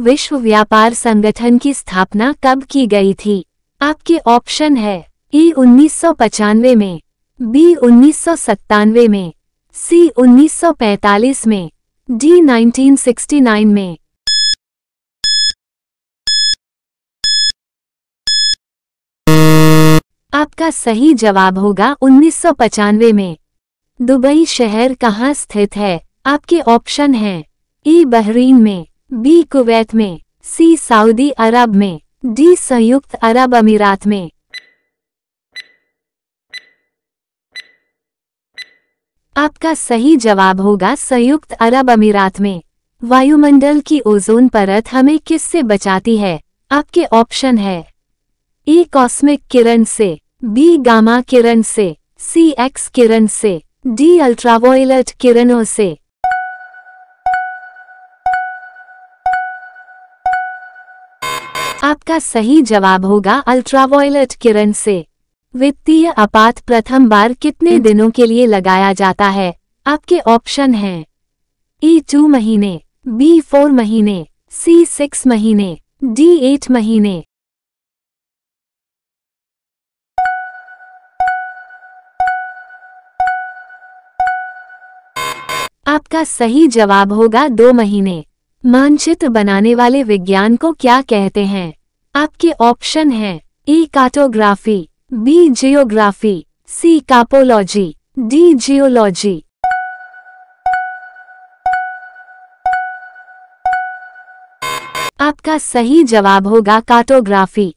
विश्व व्यापार संगठन की स्थापना कब की गई थी? आपके ऑप्शन है ई उन्नीस में, बी उन्नीस सौ सत्तानवे में, सी 1945 में, डी 1969 में। आपका सही जवाब होगा उन्नीस में। दुबई शहर कहाँ स्थित है? आपके ऑप्शन हैं ई बहरीन में बी कुवैत में, सी सऊदी अरब में, डी संयुक्त अरब अमीरात में। आपका सही जवाब होगा संयुक्त अरब अमीरात में। वायुमंडल की ओजोन परत हमें किससे बचाती है? आपके ऑप्शन है। ई कॉस्मिक किरण से, बी गामा किरण से, सी एक्स किरण से, डी अल्ट्रावोयलेट किरणों से। आपका सही जवाब होगा अल्ट्रावायलेट किरण से। वित्तीय आपात प्रथम बार कितने दिनों के लिए लगाया जाता है? आपके ऑप्शन हैं। ई टू महीने, बी फोर महीने, सी सिक्स महीने, डी एट महीने। आपका सही जवाब होगा दो महीने। मानचित्र बनाने वाले विज्ञान को क्या कहते हैं? आपके ऑप्शन हैं A cartography, B geography, C capology, D geology. आपका सही जवाब होगा कार्टोग्राफी।